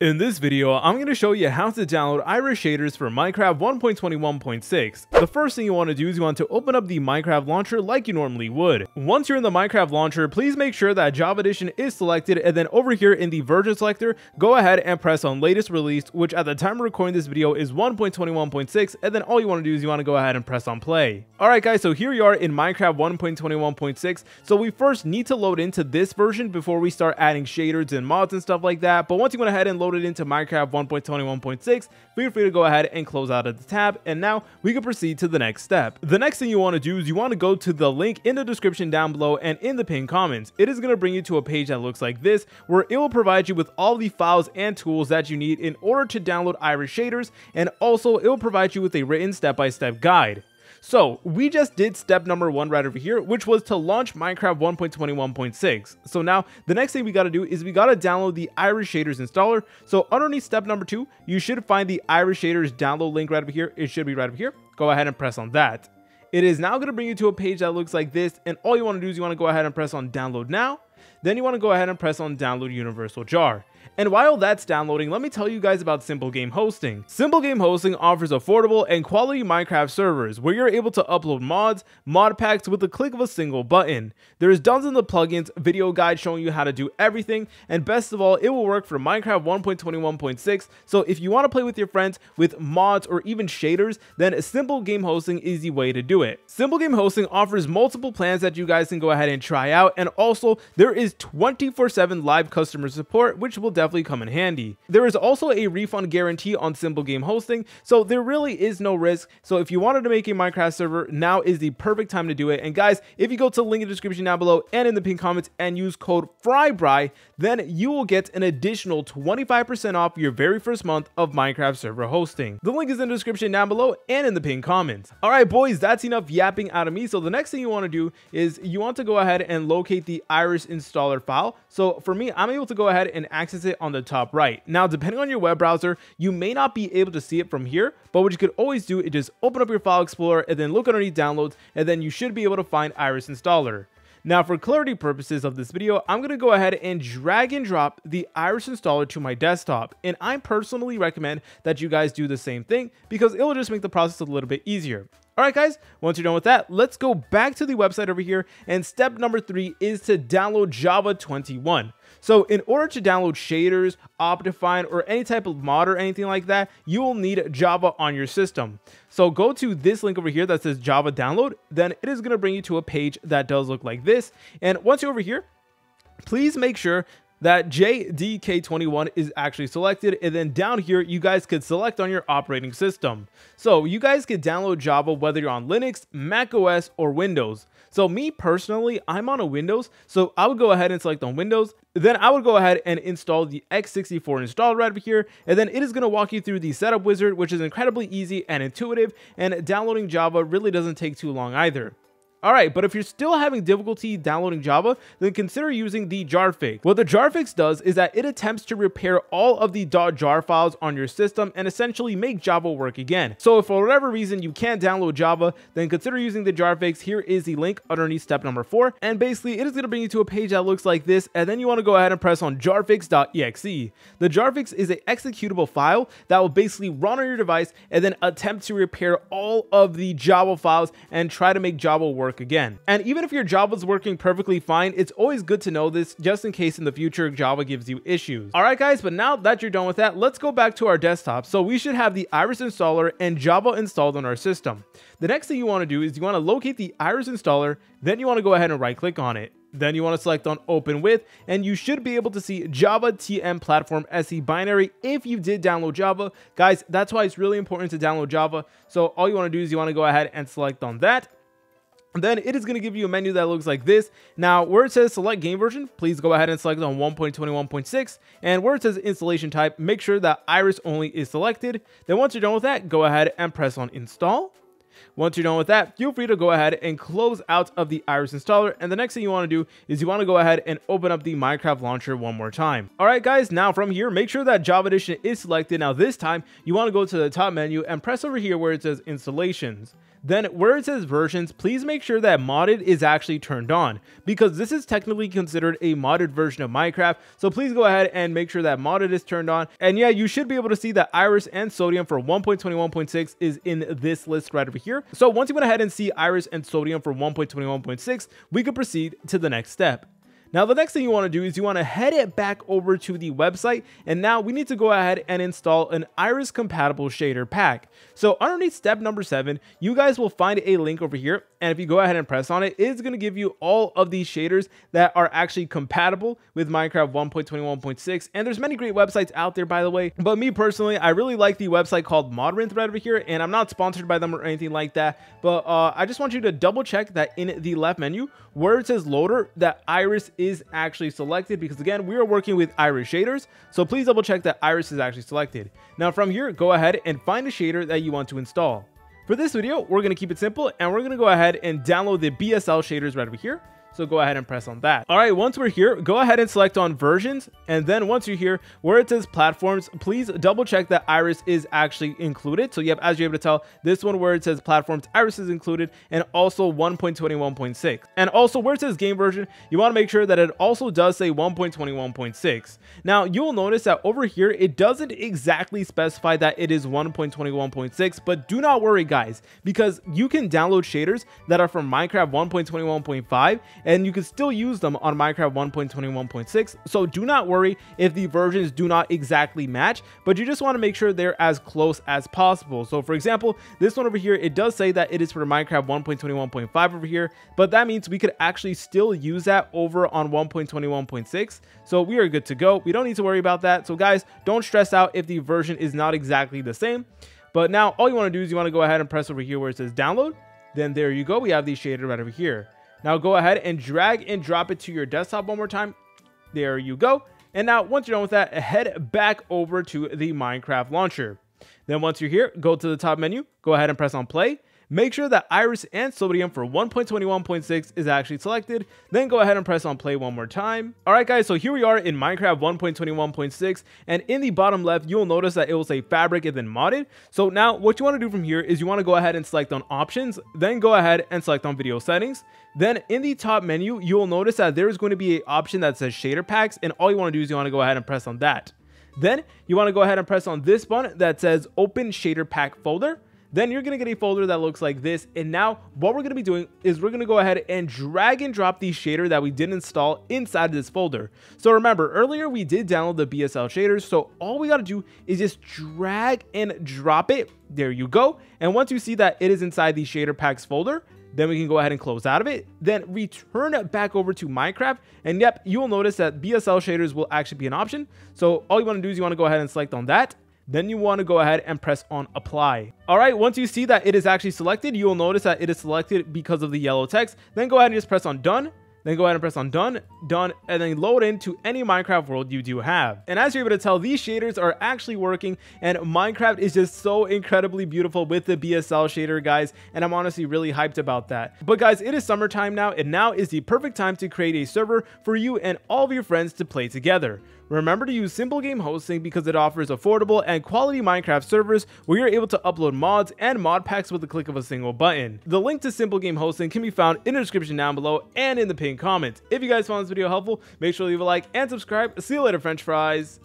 In this video, I'm going to show you how to download Iris shaders for Minecraft 1.21.6. The first thing you want to do is you want to open up the Minecraft launcher like you normally would. Once you're in the Minecraft launcher, please make sure that Java Edition is selected and then over here in the version selector, go ahead and press on latest release, which at the time of recording this video is 1.21.6 and then all you want to do is you want to go ahead and press on play. Alright guys, so here you are in Minecraft 1.21.6. So we first need to load into this version before we start adding shaders and mods and stuff like that. But once you went ahead and load loaded into Minecraft 1.21.6, feel free to go ahead and close out of the tab. And now we can proceed to the next step. The next thing you want to do is you want to go to the link in the description down below and in the pinned comments. It is going to bring you to a page that looks like this, where it will provide you with all the files and tools that you need in order to download Iris shaders. And also it will provide you with a written step-by-step -step guide. So we just did step number one right over here, which was to launch Minecraft 1.21.6. So now the next thing we got to do is we got to download the Iris Shaders installer. So underneath step number two, you should find the Iris Shaders download link right over here. It should be right over here. Go ahead and press on that. It is now going to bring you to a page that looks like this. And all you want to do is you want to go ahead and press on download now. Then you want to go ahead and press on download universal jar. And while that's downloading, let me tell you guys about Simple Game Hosting. Simple Game Hosting offers affordable and quality Minecraft servers where you're able to upload mods, mod packs with the click of a single button. There's dozens of the plugins, video guides showing you how to do everything, and best of all, it will work for Minecraft 1.21.6. So if you want to play with your friends with mods or even shaders, then Simple Game Hosting is the way to do it. Simple Game Hosting offers multiple plans that you guys can go ahead and try out, and also there is 24/7 live customer support, which will definitely come in handy. There is also a refund guarantee on Simple Game Hosting, so there really is no risk. So if you wanted to make a Minecraft server, now is the perfect time to do it. And guys, if you go to the link in the description down below and in the pinned comments and use code FRYBRY, then you will get an additional 25% off your very first month of Minecraft server hosting. The link is in the description down below and in the pinned comments. All right, boys, that's enough yapping out of me. So the next thing you want to do is you want to go ahead and locate the Iris installer file. So for me, I'm able to go ahead and access it on the top right. Now, depending on your web browser, you may not be able to see it from here, but what you could always do is just open up your file explorer and then look underneath downloads, and then you should be able to find Iris installer. Now for clarity purposes of this video, I'm going to go ahead and drag and drop the Iris installer to my desktop. And I personally recommend that you guys do the same thing because it will just make the process a little bit easier. Alright guys, once you're done with that, let's go back to the website over here and step number three is to download Java 21. So in order to download shaders, Optifine, or any type of mod or anything like that, you will need Java on your system. So go to this link over here that says Java download, then it is going to bring you to a page that does look like this. And once you're over here, please make sure that JDK21 is actually selected and then down here you guys could select on your operating system. So you guys could download Java whether you're on Linux, Mac OS, or Windows. So me personally, I'm on a Windows, so I would go ahead and select on Windows. Then I would go ahead and install the x64 installer right over here, and then it is going to walk you through the setup wizard, which is incredibly easy and intuitive, and downloading Java really doesn't take too long either. Alright, but if you're still having difficulty downloading Java, then consider using the jarfix. What the jarfix does is that it attempts to repair all of the .jar files on your system and essentially make Java work again. So if for whatever reason you can't download Java, then consider using the jarfix. Here is the link underneath step number four. And basically it is going to bring you to a page that looks like this. And then you want to go ahead and press on jarfix.exe. The jarfix is an executable file that will basically run on your device and then attempt to repair all of the Java files and try to make Java work work again. And even if your Java is working perfectly fine, it's always good to know this just in case in the future Java gives you issues. Alright guys, but now that you're done with that, let's go back to our desktop. So we should have the Iris installer and Java installed on our system. The next thing you want to do is you want to locate the Iris installer, then you want to go ahead and right click on it. Then you want to select on open with and you should be able to see Java TM platform SE binary if you did download Java. Guys, that's why it's really important to download Java. So all you want to do is you want to go ahead and select on that then it is going to give you a menu that looks like this. Now, where it says select game version, please go ahead and select on 1.21.6. And where it says installation type, make sure that Iris only is selected. Then once you're done with that, go ahead and press on install. Once you're done with that, feel free to go ahead and close out of the Iris installer. And the next thing you want to do is you want to go ahead and open up the Minecraft launcher one more time. All right, guys, now from here, make sure that Java Edition is selected. Now this time, you want to go to the top menu and press over here where it says installations. Then where it says versions, please make sure that modded is actually turned on because this is technically considered a modded version of Minecraft. So please go ahead and make sure that modded is turned on. And yeah, you should be able to see that Iris and Sodium for 1.21.6 is in this list right over here. So once you went ahead and see Iris and Sodium for 1.21.6, we could proceed to the next step. Now, the next thing you want to do is you want to head it back over to the website. And now we need to go ahead and install an Iris compatible shader pack. So underneath step number seven, you guys will find a link over here. And if you go ahead and press on it, it's going to give you all of these shaders that are actually compatible with Minecraft 1.21.6. And there's many great websites out there, by the way. But me personally, I really like the website called Modrinth Thread over here. And I'm not sponsored by them or anything like that. But uh, I just want you to double check that in the left menu, where it says loader, that Iris is actually selected because again, we are working with iris shaders. So please double check that iris is actually selected. Now from here, go ahead and find a shader that you want to install. For this video, we're going to keep it simple and we're going to go ahead and download the BSL shaders right over here. So go ahead and press on that. All right, once we're here, go ahead and select on versions. And then once you're here, where it says platforms, please double check that Iris is actually included. So yep, as you're able to tell, this one where it says platforms, Iris is included, and also 1.21.6. And also where it says game version, you want to make sure that it also does say 1.21.6. Now you'll notice that over here, it doesn't exactly specify that it is 1.21.6, but do not worry guys, because you can download shaders that are from Minecraft 1.21.5 and you can still use them on Minecraft 1.21.6. So do not worry if the versions do not exactly match, but you just want to make sure they're as close as possible. So for example, this one over here, it does say that it is for Minecraft 1.21.5 over here, but that means we could actually still use that over on 1.21.6. So we are good to go. We don't need to worry about that. So guys, don't stress out if the version is not exactly the same. But now all you want to do is you want to go ahead and press over here where it says download. Then there you go. We have the shaded right over here. Now go ahead and drag and drop it to your desktop one more time. There you go. And now once you're done with that, head back over to the Minecraft launcher. Then once you're here, go to the top menu, go ahead and press on play. Make sure that Iris and Sodium for 1.21.6 is actually selected. Then go ahead and press on play one more time. Alright guys, so here we are in Minecraft 1.21.6 and in the bottom left, you'll notice that it will say fabric and then modded. So now what you want to do from here is you want to go ahead and select on options, then go ahead and select on video settings. Then in the top menu, you will notice that there is going to be an option that says shader packs and all you want to do is you want to go ahead and press on that. Then you want to go ahead and press on this button that says open shader pack folder then you're going to get a folder that looks like this. And now what we're going to be doing is we're going to go ahead and drag and drop the shader that we did install inside of this folder. So remember earlier we did download the BSL shaders. So all we got to do is just drag and drop it. There you go. And once you see that it is inside the shader packs folder, then we can go ahead and close out of it, then return it back over to Minecraft. And yep, you will notice that BSL shaders will actually be an option. So all you want to do is you want to go ahead and select on that. Then you want to go ahead and press on apply. All right, once you see that it is actually selected, you will notice that it is selected because of the yellow text. Then go ahead and just press on done. Then go ahead and press on done, done, and then load into any Minecraft world you do have. And as you're able to tell, these shaders are actually working and Minecraft is just so incredibly beautiful with the BSL shader, guys. And I'm honestly really hyped about that. But guys, it is summertime now and now is the perfect time to create a server for you and all of your friends to play together. Remember to use Simple Game Hosting because it offers affordable and quality Minecraft servers where you're able to upload mods and mod packs with the click of a single button. The link to Simple Game Hosting can be found in the description down below and in the pinned comment. If you guys found this video helpful, make sure to leave a like and subscribe. See you later, french fries.